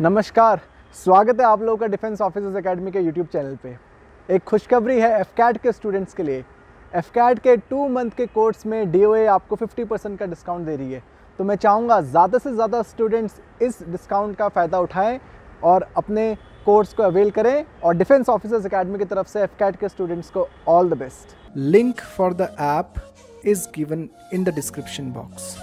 नमस्कार, स्वागत है आप लोगों का डिफेंस ऑफिसर्स एकेडमी के यूट्यूब चैनल पे। एक खुशखबरी है एफ़ के स्टूडेंट्स के लिए। एफ़ के टू मंथ के कोर्स में डीओए आपको 50 परसेंट का डिस्काउंट दे रही है। तो मैं चाहूँगा ज़्यादा से ज़्यादा स्टूडेंट्स इस डिस्काउंट का फ़ायदा उठाएँ और अपने कोर्स को अवेल करें और डिफेंस ऑफिसर्स अकेडमी की तरफ़ से एफ़ के स्टूडेंट्स को all the best link for the app is given in the description box